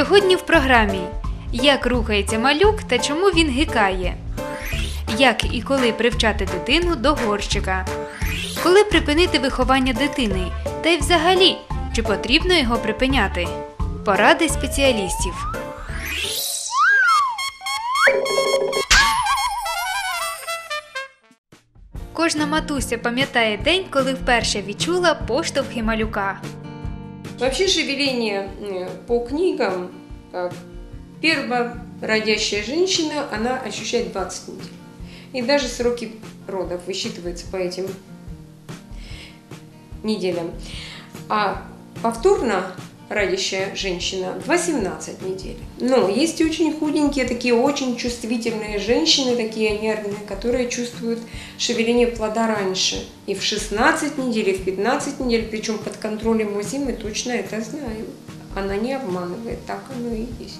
Сьогодні в програмі Як рухається малюк та чому він гикає? Як і коли привчати дитину до горщика? Коли припинити виховання дитини? Та й взагалі, чи потрібно його припиняти? Поради спеціалістів. Кожна матуся пам'ятає день, коли вперше відчула поштовхи малюка. Вообще шевеление по книгам, как первородящая женщина, она ощущает 20 недель. И даже сроки родов высчитываются по этим неделям. А повторно родящая женщина 18 недель. Но есть очень худенькие, такие очень чувствительные женщины, такие нервные, которые чувствуют шевеление плода раньше. И в 16 недель, и в 15 недель, причем под контролем УЗИ, мы точно это знаем. Она не обманывает, так оно и есть.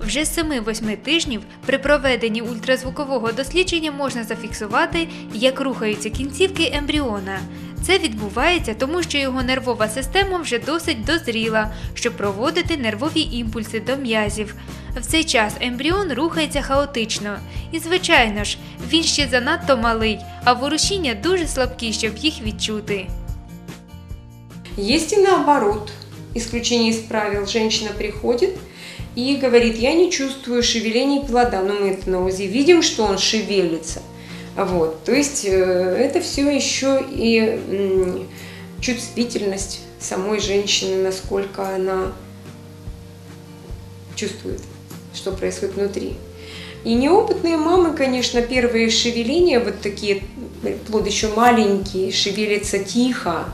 Вже з 7-8 тижнів при проведенні ультразвукового дослідження можна зафіксувати, як рухаються кінцівки ембріона. Це відбувається, тому що його нервова система вже досить дозріла, щоб проводити нервові імпульси до м'язів. В цей час ембріон рухається хаотично. І, звичайно ж, він ще занадто малий, а ворушіння дуже слабкі, щоб їх відчути. Есть и наоборот. Исключение из правил. Женщина приходит и говорит, я не чувствую шевелений плода. Но мы это на УЗИ видим, что он шевелится. Вот. То есть э, это все еще и чувствительность самой женщины, насколько она чувствует, что происходит внутри. И неопытные мамы, конечно, первые шевеления, вот такие, плод еще маленький, шевелится тихо,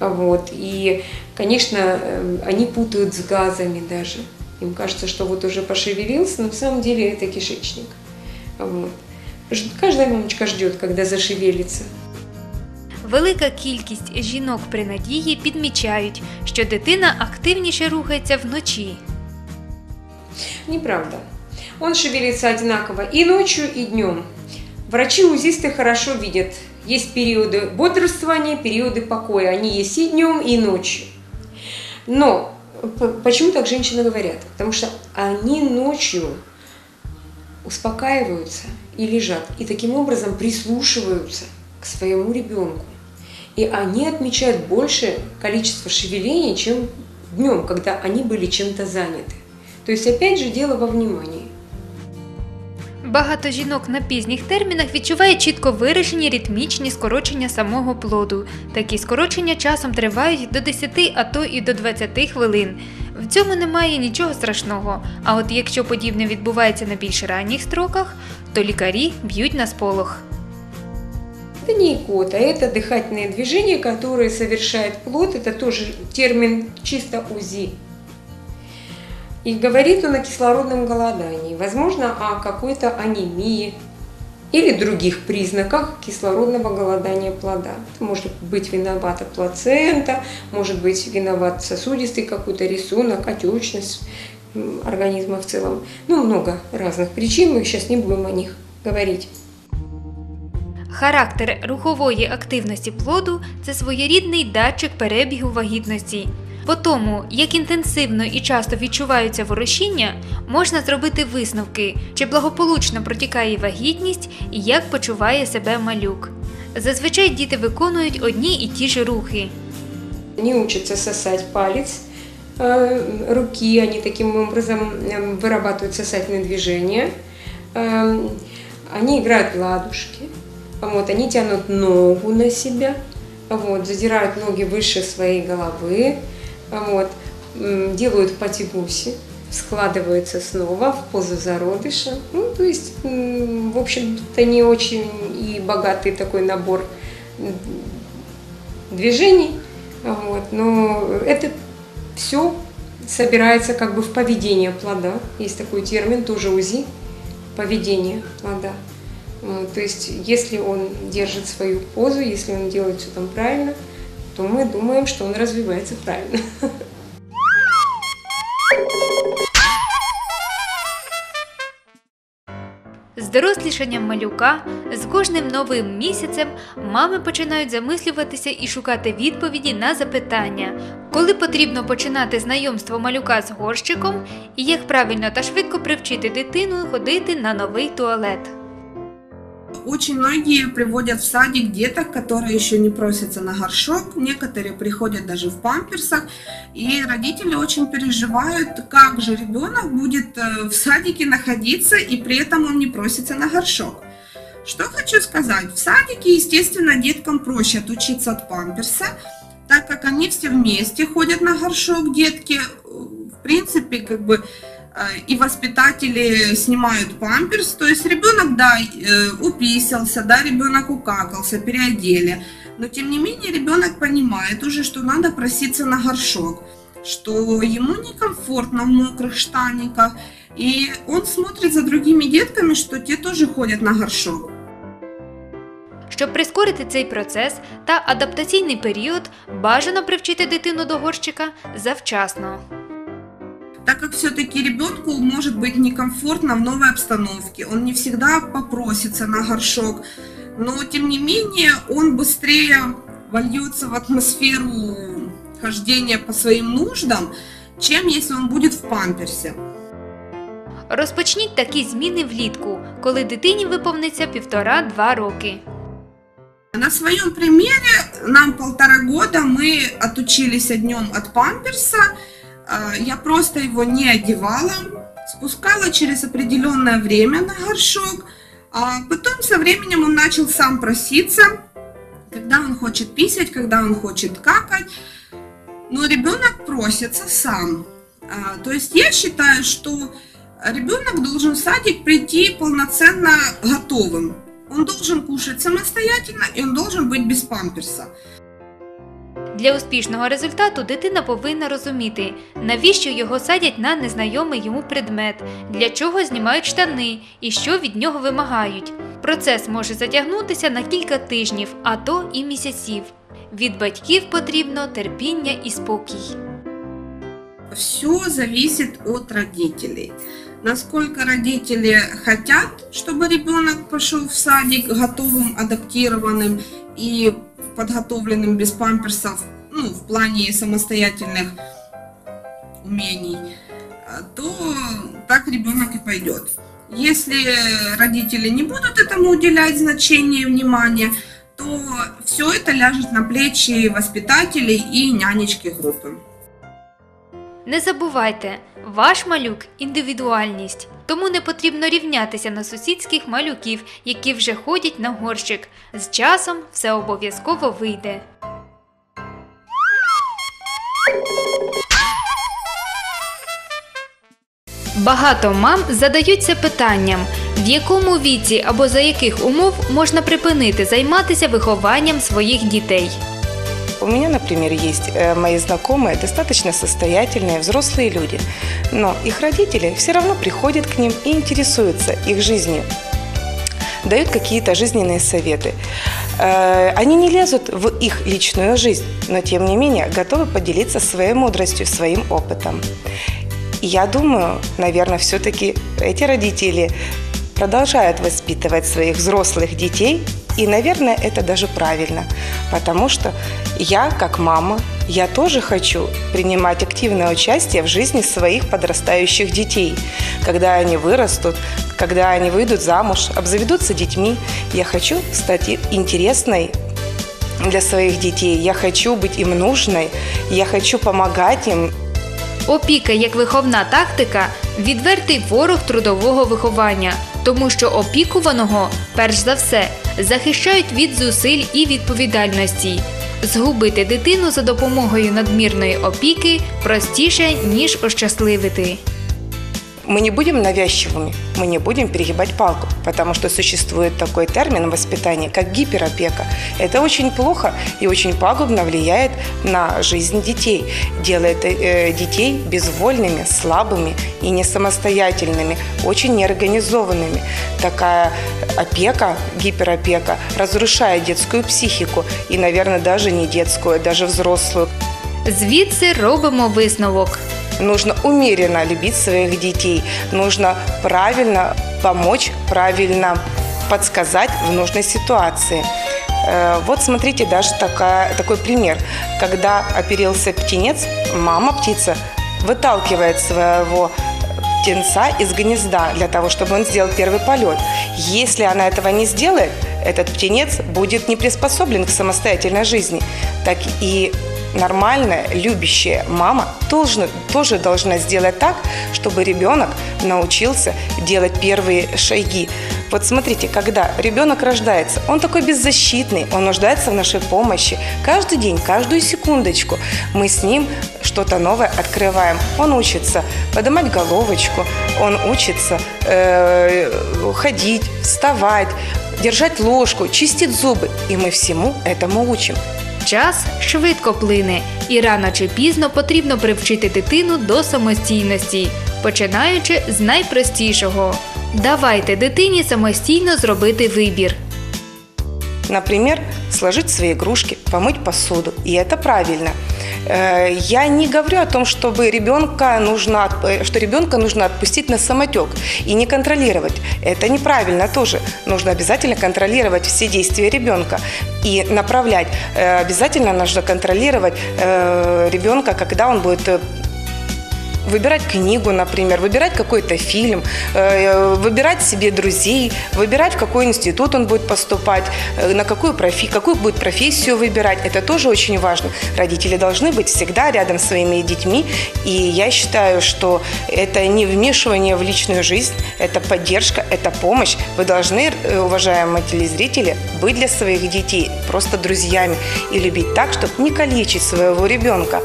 вот, и, конечно, э, они путают с газами даже. Им кажется, что вот уже пошевелился, но на самом деле это кишечник. Вот. Ж- Каждая мамочка ждет, когда зашевелится. Велика кількість жінок при надії підмічають, що дитина активніше рухається вночі. Неправда. Он шевелится одинаково и ночью, и днем. Врачи-узисты хорошо видят. Есть периоды бодрствования, периоды покоя. Они есть и днем, и ночью. Но п- почему так женщины говорят? Потому что они ночью успокаиваются и лежат. И таким образом прислушиваются к своему ребенку. И они отмечают больше количество шевелений, чем днем, когда они были чем-то заняты. То есть опять же дело во внимании. Багато жінок на пізніх термінах відчуває чітко виражені ритмічні скорочення самого плоду. Такі скорочення часом тривають до 10, а то і до 20 хвилин. В цьому немає нічого страшного. А от якщо подібне відбувається на більш ранніх строках, то лікарі б'ють на сполох. Это не икота, это дыхательные движения, которые совершает плод. Это тоже термин чисто УЗИ. И говорит он о кислородном голодании, возможно, о какой-то анемии или других признаках кислородного голодания плода. Это может быть виновата плацента, может быть виноват сосудистый какой-то рисунок, отечность организма в целом. Ну, много разных причин, мы сейчас не будем о них говорить. Характер рухової активності плоду це своєрідний датчик перебігу вагітності. По тому, як інтенсивно і часто відчуваються ворушіння, можна зробити висновки, чи благополучно протікає вагітність і як почуває себе малюк. Зазвичай діти виконують одні і ті ж рухи. Они учатся сосать палец э, руки, они таким образом эм, вырабатывают сосательные движения. Эм, Они играют ладушки, вот, они тянут ногу на себя, вот, задирают ноги выше своей головы, вот, делают потягуси, складываются снова в позу зародыша. Ну, то есть, в общем-то, не очень и богатый такой набор движений. Вот, но это все собирается как бы в поведение плода. Есть такой термин, тоже УЗИ, поведение плода. Вот, То есть, если он держит свою позу, если он делает все там правильно, то мы думаем, что он развивается правильно. дорослішанням малюка, з кожним новим місяцем мами починають замислюватися і шукати відповіді на запитання, коли потрібно починати знайомство малюка з горщиком і як правильно та швидко привчити дитину ходити на новий туалет. Очень многие приводят в садик деток, которые еще не просятся на горшок. Некоторые приходят даже в памперсах. И родители очень переживают, как же ребенок будет э, в садике находиться, и при этом он не просится на горшок. Что хочу сказать. В садике, естественно, деткам проще отучиться от памперса, так как они все вместе ходят на горшок, детки. В принципе, как бы Э, и воспитатели снимают памперс, то есть ребенок, да, э, уписался, да, ребенок укакался, переодели, но тем не менее ребенок понимает уже, что надо проситься на горшок, что ему некомфортно в мокрых штаниках, и он смотрит за другими детками, что те тоже ходят на горшок. Щоб прискорити цей процес та адаптаційний період, бажано привчити дитину до горщика завчасно так как все-таки ребенку может быть некомфортно в новой обстановке, он не всегда попросится на горшок, но тем не менее он быстрее вольется в атмосферу хождения по своим нуждам, чем если он будет в памперсе. Розпочніть такі зміни влітку, коли дитині виповниться півтора-два роки. На своем примере нам полтора года мы отучились днем от памперса, а, я просто его не одевала, спускала через определенное время на горшок, а потом со временем он начал сам проситься, когда он хочет писать, когда он хочет какать. Но ребенок просится сам. А, то есть я считаю, что ребенок должен в садик прийти полноценно готовым. Он должен кушать самостоятельно и он должен быть без памперса. Для успішного результату дитина повинна розуміти, навіщо його садять на незнайомий йому предмет, для чого знімають штани і що від нього вимагають. Процес може затягнутися на кілька тижнів, а то і місяців. Від батьків потрібно терпіння і спокій. Все зависит от родителей. Насколько родители хотят, чтобы ребенок пошел в садик готовым, адаптированным и подготовленным без памперсов, ну, в плане самостоятельных умений, то так ребенок и пойдет. Если родители не будут этому уделять значение и внимание, то все это ляжет на плечи воспитателей и нянечки группы. Не забувайте, ваш малюк індивідуальність. Тому не потрібно рівнятися на сусідських малюків, які вже ходять на горщик. З часом все обов'язково вийде. Багато мам задаються питанням, в якому віці або за яких умов можна припинити займатися вихованням своїх дітей. У меня, например, есть э, мои знакомые, достаточно состоятельные, взрослые люди, но их родители все равно приходят к ним и интересуются их жизнью дают какие-то жизненные советы. Э, они не лезут в их личную жизнь, но тем не менее готовы поделиться своей мудростью, своим опытом. я думаю, наверное, все-таки эти родители продолжают воспитывать своих взрослых детей и, наверное, это даже правильно, потому что я, как мама, я тоже хочу принимать активное участие в жизни своих подрастающих детей. Когда они вырастут, когда они выйдут замуж, обзаведутся детьми, я хочу стать интересной для своих детей. Я хочу быть им нужной, я хочу помогать им. Опіка як виховна тактика відвертий ворог трудового виховання, тому що опікуваного, перш за все, захищають від зусиль і відповідальності. Згубити дитину за допомогою надмірної опіки простіше, ніж ощасливити. Мы не будем навязчивыми, мы не будем перегибать палку, потому что существует такой термин воспитания, как гиперопека. Это очень плохо и очень пагубно влияет на жизнь детей, делает э, детей безвольными, слабыми и не самостоятельными, очень неорганизованными. Такая опека, гиперопека разрушает детскую психику и, наверное, даже не детскую, а даже взрослую. Звідси робимо висновок. Нужно умеренно любить своих детей, нужно правильно помочь правильно подсказать в нужной ситуации. Э, Вот смотрите, даже такая, такой пример. Когда оперился птенец, мама птица выталкивает своего птенца из гнезда для того, чтобы он сделал первый полет. Если она этого не сделает, этот птенец будет не приспособлен к самостоятельной жизни. Так и нормальная, любящая мама должна, тоже должна сделать так, чтобы ребенок научился делать первые шаги. Вот смотрите, когда ребенок рождается, он такой беззащитный, он нуждается в нашей помощи. Каждый день, каждую секундочку мы с ним что-то новое открываем. Он учится поднимать головочку, он учится э, ходить, вставать, держать ложку, чистить зубы. И мы всему этому учим. Час швидко плине, і рано чи пізно потрібно привчити дитину до самостійності, починаючи з найпростішого. Давайте дитині самостійно зробити вибір. Например, сложить свои игрушки, помыть посуду. И это правильно. Э, Я не говорю о том, чтобы ребенка нужно, что ребенка нужно отпустить на самотек и не контролировать. Это неправильно тоже. Нужно обязательно контролировать все действия ребенка и направлять. Э, Обязательно нужно контролировать э, ребенка, когда он будет выбирать книгу, например, выбирать какой-то фильм, э, выбирать себе друзей, выбирать, в какой институт он будет поступать, э, на какую, профи, какую будет профессию выбирать. Это тоже очень важно. Родители должны быть всегда рядом с своими детьми. И я считаю, что это не вмешивание в личную жизнь, это поддержка, это помощь. Вы должны, э, уважаемые телезрители, быть для своих детей просто друзьями и любить так, чтобы не калечить своего ребенка.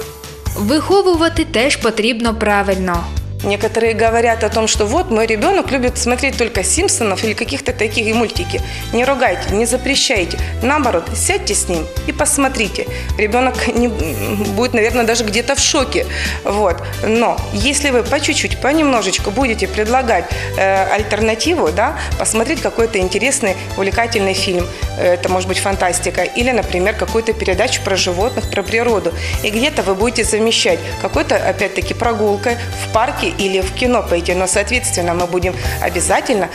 Виховувати теж потрібно правильно. Некоторые говорят о том, что вот мой ребенок любит смотреть только Симпсонов или каких-то таких мультики. Не ругайте, не запрещайте. Наоборот, сядьте с ним и посмотрите. Ребенок не, будет, наверное, даже где-то в шоке. Вот. Но если вы по чуть-чуть, понемножечку будете предлагать э, альтернативу, да, посмотреть какой-то интересный, увлекательный фильм, э, это может быть фантастика, или, например, какую-то передачу про животных, про природу, и где-то вы будете замещать какой-то, опять-таки, прогулкой в парке или в кино пойти, но, соответственно, мы будем обязательно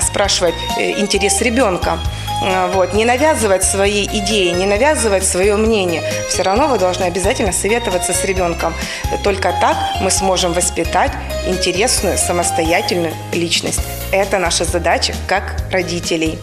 спрашивать э, интерес ребенка. Э, Вот. Не навязывать свои идеи, не навязывать свое мнение. Все равно вы должны обязательно советоваться с ребенком. Только так мы сможем воспитать интересную, самостоятельную личность. Это наша задача как родителей.